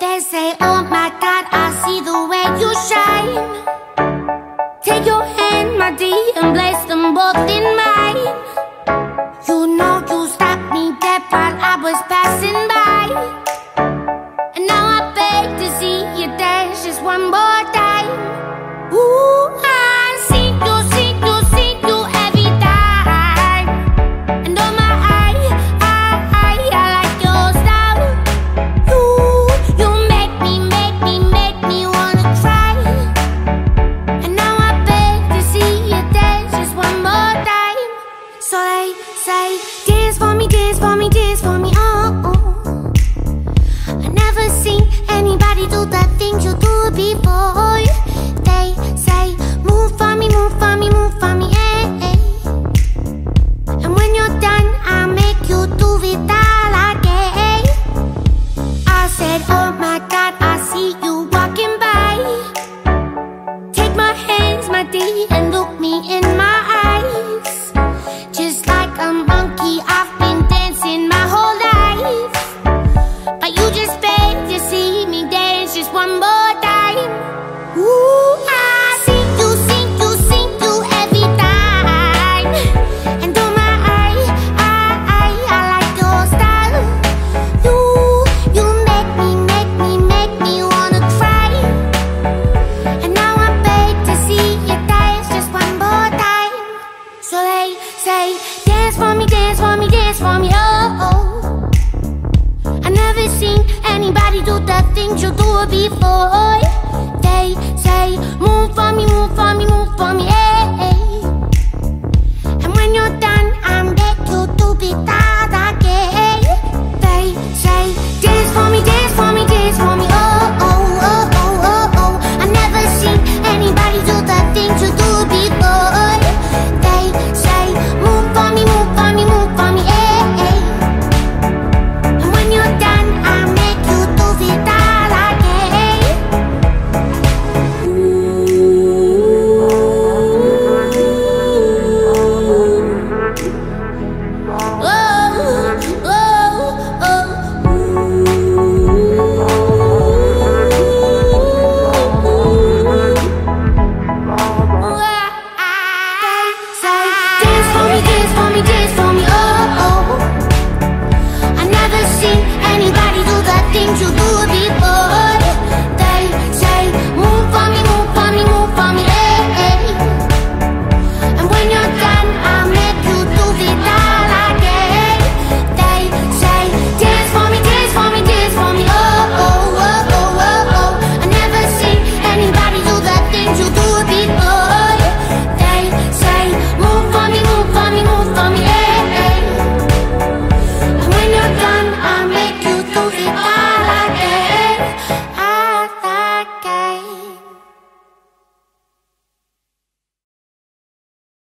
They say, oh my. Dance for me, dance for me, dance for me, oh, oh. I never seen anybody do the things you do before They say, move for me, move for me, move for me. And when you're done, I'll make you do it But you just thing to do before